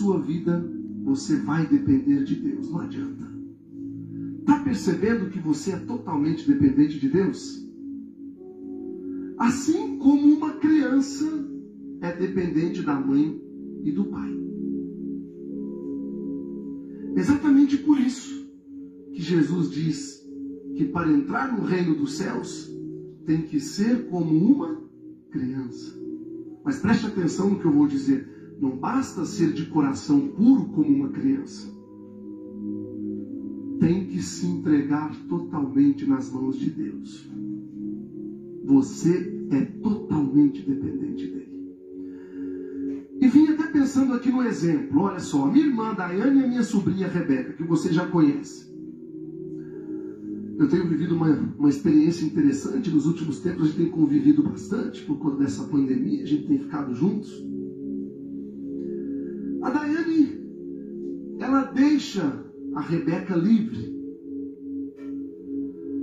sua vida você vai depender de Deus. Não adianta. Está percebendo que você é totalmente dependente de Deus? Assim como uma criança é dependente da mãe e do pai. Exatamente por isso que Jesus diz que para entrar no reino dos céus tem que ser como uma criança. Mas preste atenção no que eu vou dizer. Não basta ser de coração puro como uma criança. Tem que se entregar totalmente nas mãos de Deus. Você é totalmente dependente dele. E vim até pensando aqui no exemplo. Olha só, a minha irmã Daiane e a minha sobrinha Rebeca, que você já conhece. Eu tenho vivido uma, uma experiência interessante. Nos últimos tempos a gente tem convivido bastante por conta dessa pandemia. A gente tem ficado juntos. Deixa a Rebeca livre.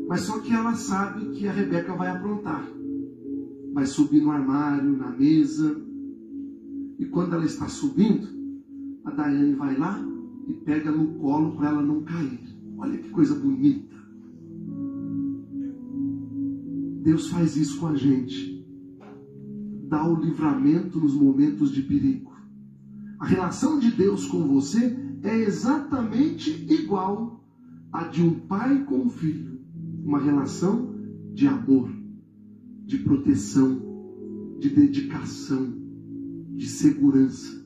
Mas só que ela sabe que a Rebeca vai aprontar. Vai subir no armário, na mesa. E quando ela está subindo, a Daiane vai lá e pega no colo para ela não cair. Olha que coisa bonita. Deus faz isso com a gente. Dá o livramento nos momentos de perigo. A relação de Deus com você é exatamente igual à de um pai com um filho. Uma relação de amor, de proteção, de dedicação, de segurança,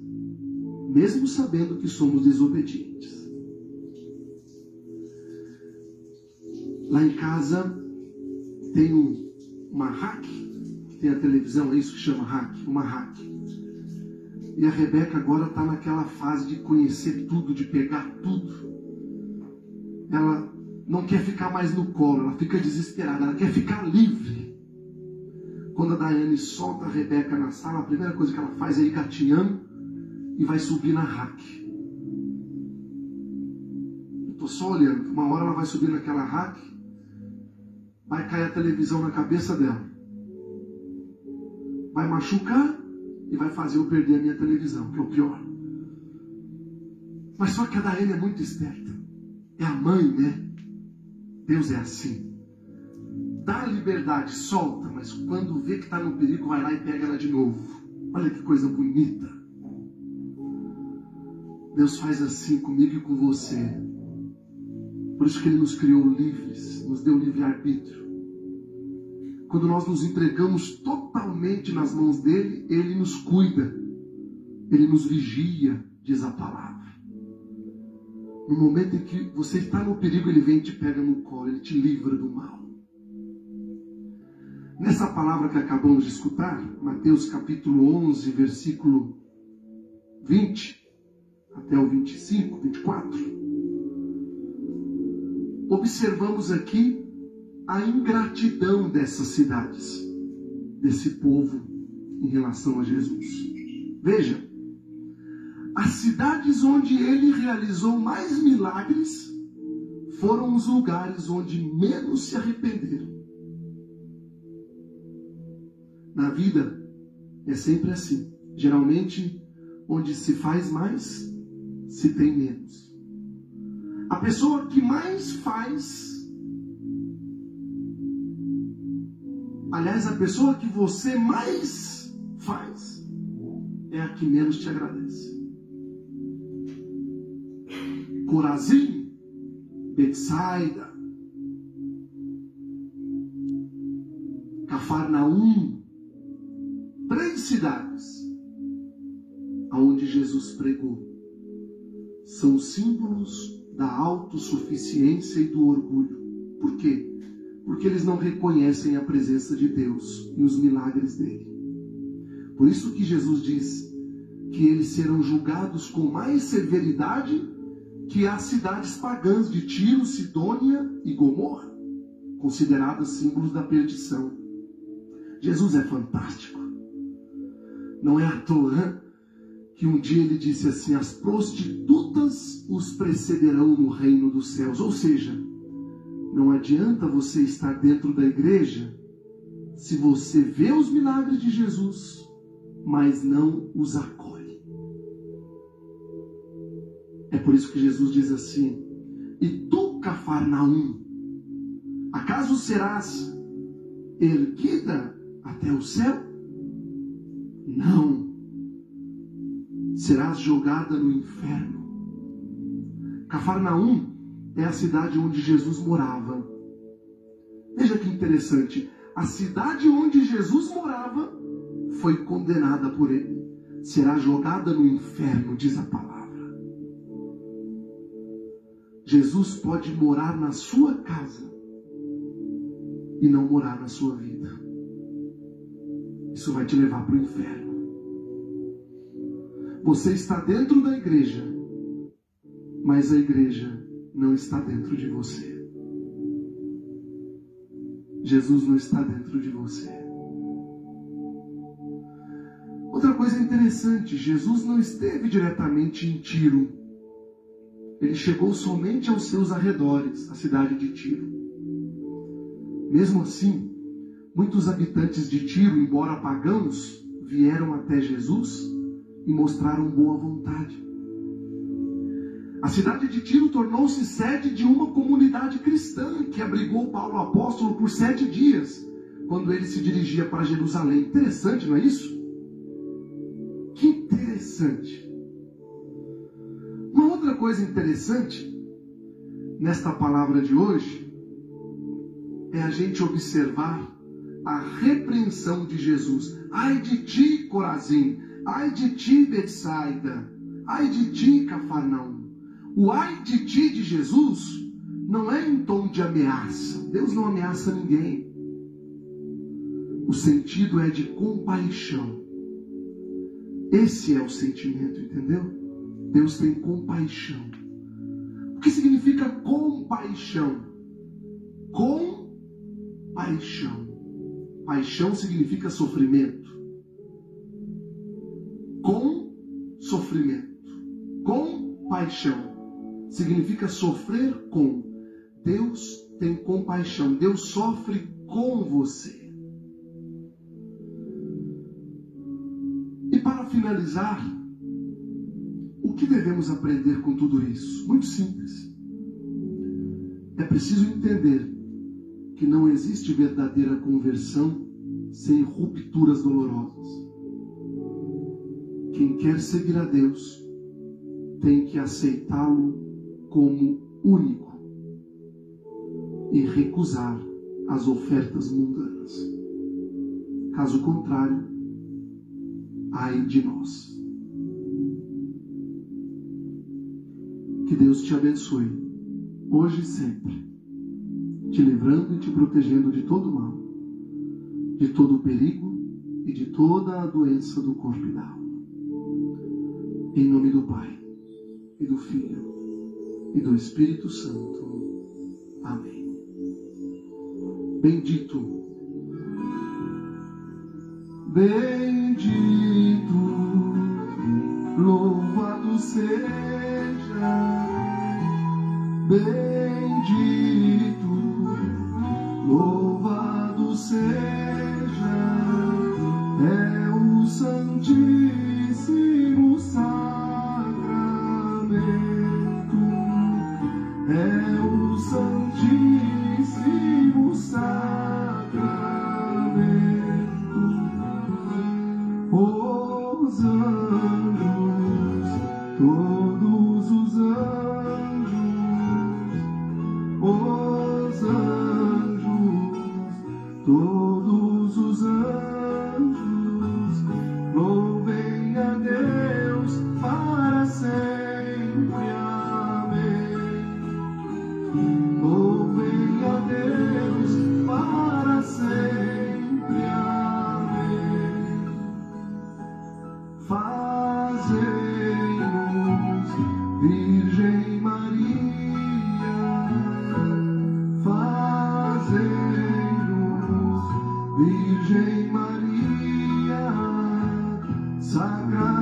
mesmo sabendo que somos desobedientes. Lá em casa tem um uma hack, tem a televisão, é isso que chama hack, uma hack. E a Rebeca agora está naquela fase de conhecer tudo, de pegar tudo. Ela não quer ficar mais no colo, ela fica desesperada, ela quer ficar livre. Quando a Daiane solta a Rebeca na sala, a primeira coisa que ela faz é ir gatinhando e vai subir na hack. Eu estou só olhando, uma hora ela vai subir naquela hack vai cair a televisão na cabeça dela. Vai machucar e vai fazer eu perder a minha televisão, que é o pior. Mas só que a Daene é muito esperta. É a mãe, né? Deus é assim. Dá liberdade, solta, mas quando vê que está no perigo, vai lá e pega ela de novo. Olha que coisa bonita. Deus faz assim comigo e com você. Por isso que Ele nos criou livres, nos deu livre-arbítrio quando nós nos entregamos totalmente nas mãos dele, ele nos cuida, ele nos vigia, diz a palavra. No momento em que você está no perigo, ele vem e te pega no colo, ele te livra do mal. Nessa palavra que acabamos de escutar, Mateus capítulo 11, versículo 20 até o 25, 24, observamos aqui a ingratidão dessas cidades, desse povo em relação a Jesus. Veja, as cidades onde ele realizou mais milagres foram os lugares onde menos se arrependeram. Na vida é sempre assim. Geralmente, onde se faz mais, se tem menos. A pessoa que mais faz Aliás, a pessoa que você mais faz é a que menos te agradece. Corazim, Betsaida, Cafarnaum, três cidades aonde Jesus pregou são símbolos da autossuficiência e do orgulho. Por quê? Porque eles não reconhecem a presença de Deus e os milagres dele. Por isso que Jesus diz que eles serão julgados com mais severidade que as cidades pagãs de Tiro, Sidônia e Gomorra, consideradas símbolos da perdição. Jesus é fantástico. Não é à toa que um dia ele disse assim: as prostitutas os precederão no reino dos céus. Ou seja, não adianta você estar dentro da igreja se você vê os milagres de Jesus, mas não os acolhe. É por isso que Jesus diz assim: E tu, Cafarnaum, acaso serás erguida até o céu? Não. Serás jogada no inferno. Cafarnaum é a cidade onde Jesus morava. Veja que interessante. A cidade onde Jesus morava foi condenada por ele. Será jogada no inferno, diz a palavra. Jesus pode morar na sua casa e não morar na sua vida. Isso vai te levar para o inferno. Você está dentro da igreja, mas a igreja não está dentro de você. Jesus não está dentro de você. Outra coisa interessante, Jesus não esteve diretamente em Tiro. Ele chegou somente aos seus arredores, a cidade de Tiro. Mesmo assim, muitos habitantes de Tiro, embora pagãos, vieram até Jesus e mostraram boa vontade. A cidade de Tiro tornou-se sede de uma comunidade cristã que abrigou Paulo apóstolo por sete dias, quando ele se dirigia para Jerusalém. Interessante, não é isso? Que interessante. Uma outra coisa interessante nesta palavra de hoje é a gente observar a repreensão de Jesus. Ai de ti, Corazim! Ai de ti, Betsaida! Ai de ti, Cafarnaum! O ai de ti de Jesus não é em tom de ameaça. Deus não ameaça ninguém. O sentido é de compaixão. Esse é o sentimento, entendeu? Deus tem compaixão. O que significa compaixão? Compaixão. Paixão significa sofrimento. Com sofrimento. Compaixão significa sofrer com. Deus tem compaixão, Deus sofre com você. E para finalizar, o que devemos aprender com tudo isso? Muito simples. É preciso entender que não existe verdadeira conversão sem rupturas dolorosas. Quem quer seguir a Deus tem que aceitá-lo como único e recusar as ofertas mundanas. Caso contrário, ai de nós. Que Deus te abençoe, hoje e sempre, te livrando e te protegendo de todo mal, de todo perigo e de toda a doença do corpo e da alma. Em nome do Pai e do Filho e do Espírito Santo. Amém. Bendito, bendito, louvado seja, bendito, é o Santíssimo Sacramento. Virgem Maria, fazei-nos, Virgem Maria, sacrários